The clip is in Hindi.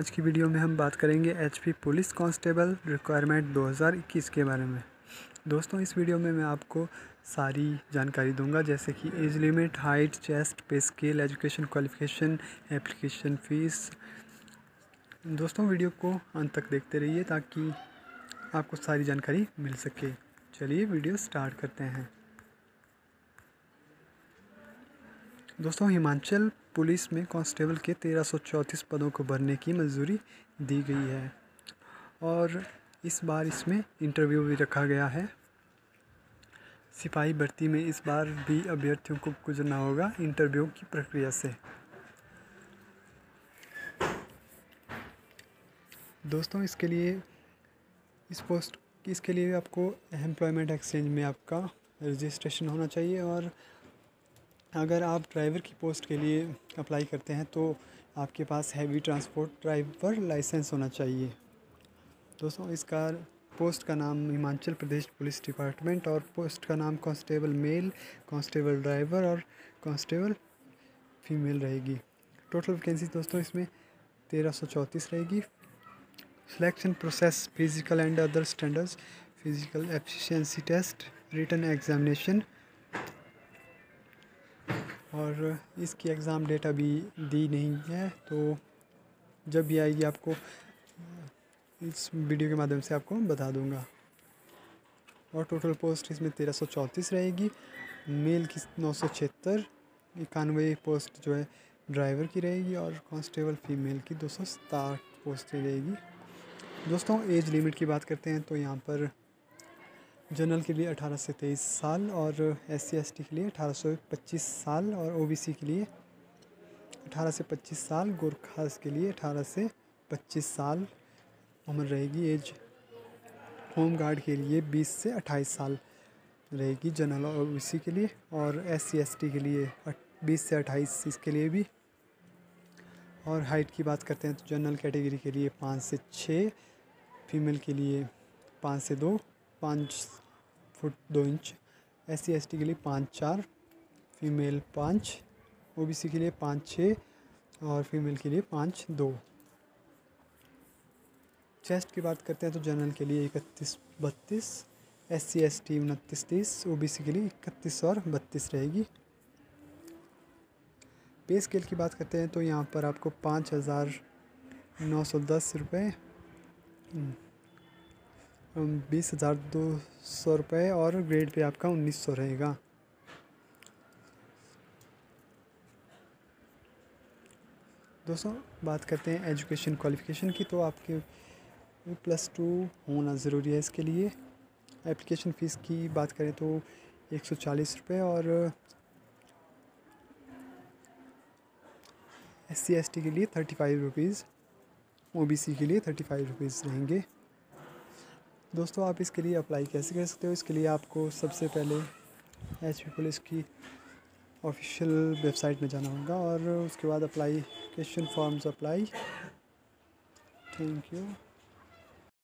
आज की वीडियो में हम बात करेंगे एचपी पुलिस कांस्टेबल रिक्वायरमेंट 2021 के बारे में। दोस्तों, इस वीडियो में मैं आपको सारी जानकारी दूँगा, जैसे कि age limit, height, chest, pay scale, education qualification, application fees. दोस्तों, वीडियो को अंत तक देखते रहिए ताकि आपको सारी जानकारी मिल सके। चलिए वीडियो स्टार्ट करते हैं। दोस्तों, हिमाचल पुलिस में कांस्टेबल के तेरह सौ चौंतीस पदों को भरने की मंजूरी दी गई है। और इस बार इसमें इंटरव्यू भी रखा गया है। सिपाही भर्ती में इस बार भी अभ्यर्थियों को गुजरना होगा इंटरव्यू की प्रक्रिया से। दोस्तों, इसके लिए, इस पोस्ट, इसके लिए आपको एम्प्लॉयमेंट एक्सचेंज में आपका रजिस्ट्रेशन होना चाहिए और अगर आप ड्राइवर की पोस्ट के लिए अप्लाई करते हैं तो आपके पास हैवी ट्रांसपोर्ट ड्राइवर लाइसेंस होना चाहिए। दोस्तों, इस कार पोस्ट का नाम हिमाचल प्रदेश पुलिस डिपार्टमेंट और पोस्ट का नाम कांस्टेबल मेल, कांस्टेबल ड्राइवर और कांस्टेबल फीमेल रहेगी। टोटल वैकेंसी दोस्तों, इसमें तेरह सौ चौंतीस रहेगी। Selection process physical and other standards, physical efficiency test, written examination और इसकी एग्ज़ाम डेट अभी दी नहीं है तो जब भी आएगी आपको, इस वीडियो के माध्यम से आपको बता दूँगा। और टोटल पोस्ट इसमें तेरह सौ चौंतीस रहेगी। मेल की नौ सौ छिहत्तर, इक्यानवे पोस्ट जो है ड्राइवर की रहेगी और कांस्टेबल फीमेल की दो सौ सताठ पोस्ट रहेगी। दोस्तों एज लिमिट की बात करते हैं तो यहाँ पर जनरल के लिए 18 से 23 साल और एस सी के लिए 18 से 25 साल और ओबीसी के लिए 18 से 25 साल गोरखास के लिए 18 से 25 साल उम्र रहेगी। एज होम गार्ड के लिए 20 से 28 साल रहेगी जनरल और ओ के लिए और एस सी के लिए 20 से 28 इसके लिए भी। और हाइट की बात करते हैं तो जनरल कैटेगरी के लिए पाँच से छः, फीमेल के लिए पाँच से दो पाँच फुट दो इंच। एस सी के लिए पाँच चार फीमेल पाँच ओ के लिए पाँच छः और फीमेल के लिए पाँच दो। चेस्ट की बात करते हैं तो जनरल के लिए इकतीस बत्तीस एस सी एस टी उनतीस तीस ओ बी सी के लिए इकतीस और बत्तीस रहेगी। पे स्केल की बात करते हैं तो यहाँ पर आपको पाँच हज़ार नौ सौ दस रुपये बीस हज़ार दो सौ रुपये और ग्रेड पे आपका उन्नीस सौ रहेगा। दोस्तों, बात करते हैं एजुकेशन क्वालिफ़िकेशन की तो आपके प्लस टू होना ज़रूरी है इसके लिए। एप्लीकेशन फ़ीस की बात करें तो एक सौ चालीस रुपये और एस सी एस टी के लिए thirty five rupees O B C के लिए थर्टी फाइव रुपीज़ रहेंगे। दोस्तों, आप इसके लिए अप्लाई कैसे कर सकते हो? इसके लिए आपको सबसे पहले एच पी पुलिस की ऑफिशियल वेबसाइट में जाना होगा और उसके बाद apply question forms apply thank you